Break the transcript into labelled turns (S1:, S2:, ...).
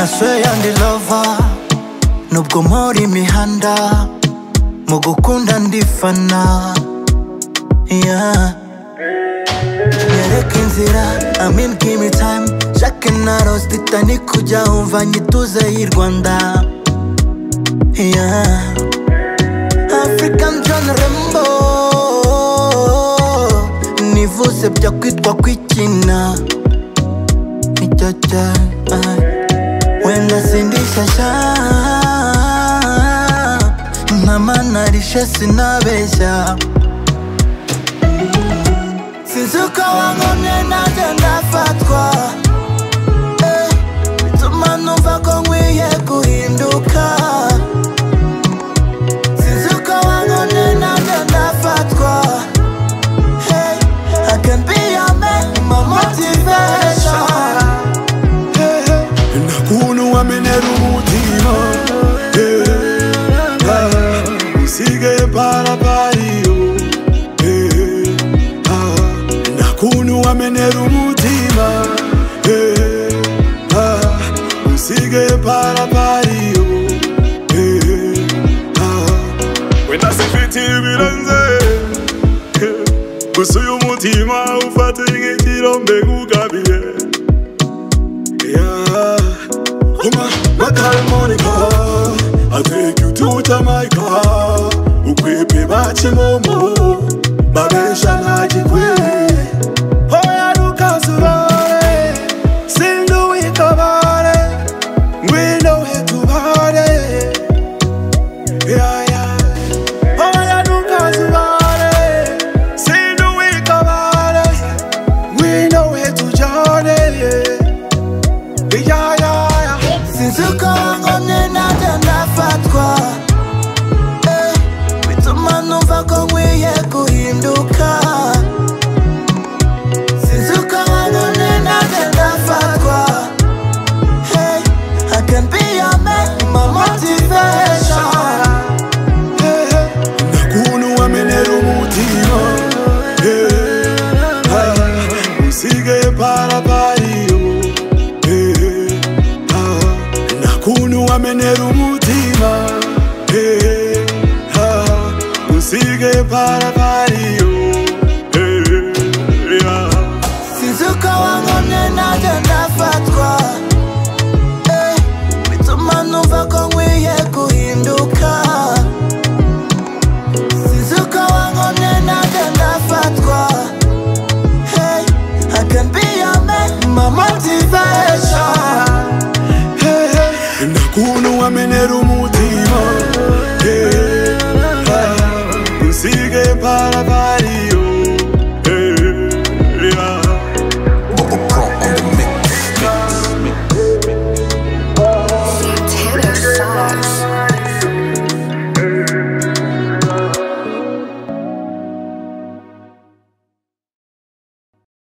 S1: ntasweya ndi lova nubwo mpora imihanda mu gukunda ndifana nyereka inzira amin gimi time jacques na rose titani kujya wumva nyituze y'i rwanda african john rembo nivuze bya kwitwa kwikina ni cyane nishasha mama narisha sinabesha sinzuka wangu
S2: nenaja nafaka
S3: ndike pala paliyo eh, ah, nakunu wamenera umutima eh, ah, usike pala paliyo eh, ah, wenasifiti birenze usuye umutima ufate ngecirombe kugabiye Come on, my time money car. I'll take you to Jamaica. watch him, oh, do para variou